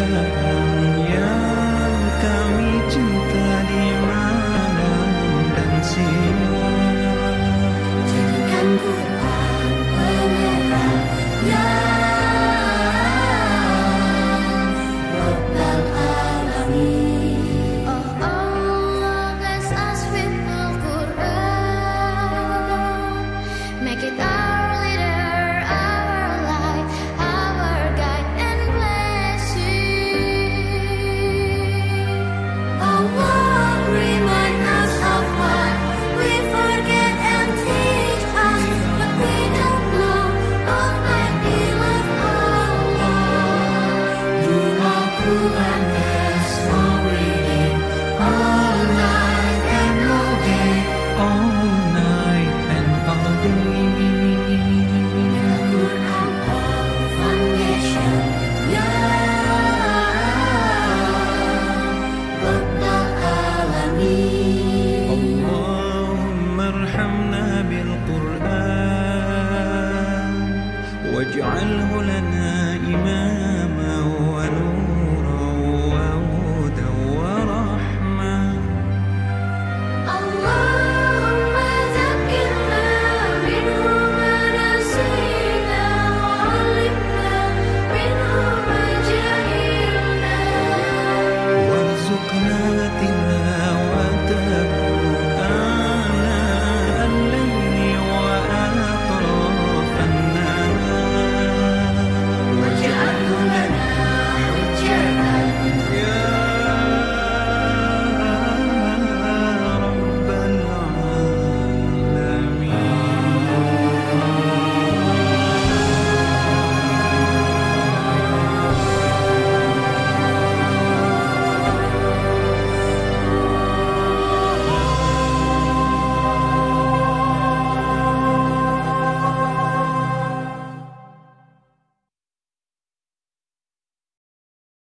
tonight واجعله لنا.